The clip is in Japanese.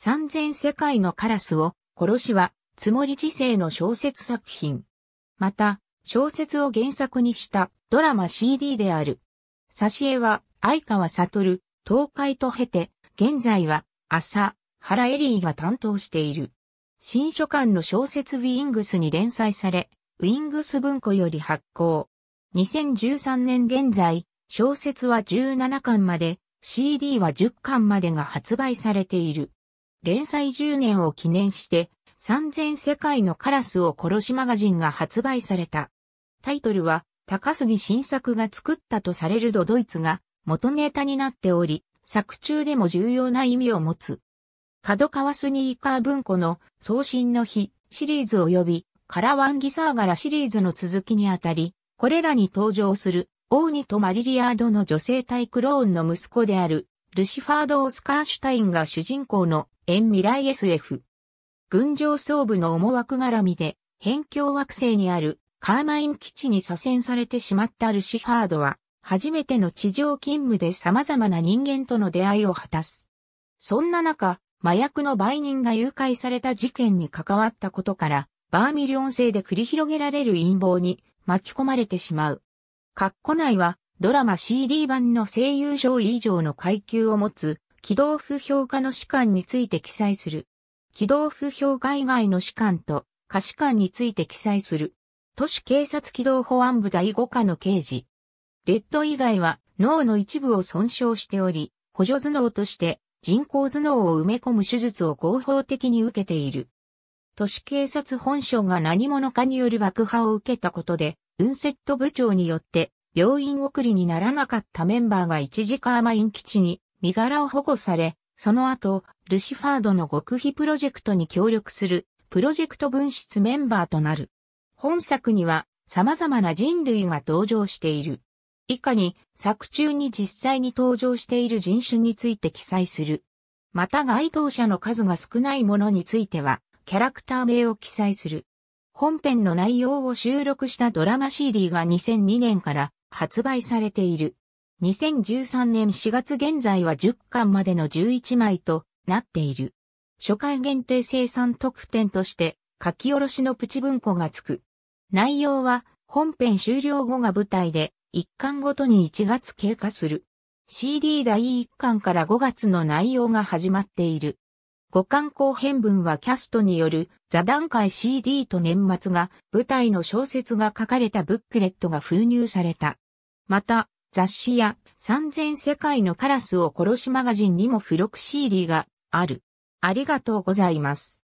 三千世界のカラスを殺しは、つもり知性の小説作品。また、小説を原作にしたドラマ CD である。挿絵は、相川悟、東海と経て、現在は、朝、原エリーが担当している。新書館の小説ウィングスに連載され、ウィングス文庫より発行。2013年現在、小説は17巻まで、CD は10巻までが発売されている。連載10年を記念して、3000世界のカラスを殺しマガジンが発売された。タイトルは、高杉新作が作ったとされるドドイツが元ネタになっており、作中でも重要な意味を持つ。角川スニーカー文庫の送信の日シリーズ及びカラワンギサーガラシリーズの続きにあたり、これらに登場するオーニとマリリアードの女性対クローンの息子であるルシファード・オスカーシュタインが主人公の遠未来 SF。軍上層部の思惑絡みで、辺境惑星にあるカーマイン基地に左遷されてしまったルシファードは、初めての地上勤務で様々な人間との出会いを果たす。そんな中、麻薬の売人が誘拐された事件に関わったことから、バーミリオン製で繰り広げられる陰謀に巻き込まれてしまう。括弧内は、ドラマ CD 版の声優賞以上の階級を持つ、機動不評価の士官について記載する。機動不評価以外の士官と、下士官について記載する。都市警察機動保安部第5課の刑事。レッド以外は脳の一部を損傷しており、補助頭脳として人工頭脳を埋め込む手術を合法的に受けている。都市警察本省が何者かによる爆破を受けたことで、ウンセット部長によって病院送りにならなかったメンバーが一時カーマイン基地に身柄を保護され、その後、ルシファードの極秘プロジェクトに協力するプロジェクト分室メンバーとなる。本作には様々な人類が登場している。以下に作中に実際に登場している人種について記載する。また該当者の数が少ないものについては、キャラクター名を記載する。本編の内容を収録したドラマ CD が2002年から発売されている。2013年4月現在は10巻までの11枚となっている。初回限定生産特典として書き下ろしのプチ文庫がつく。内容は本編終了後が舞台で1巻ごとに1月経過する。CD 第1巻から5月の内容が始まっている。五巻後編文はキャストによる座談会 CD と年末が舞台の小説が書かれたブックレットが封入された。また、雑誌や三千世界のカラスを殺しマガジンにも付録 CD がある。ありがとうございます。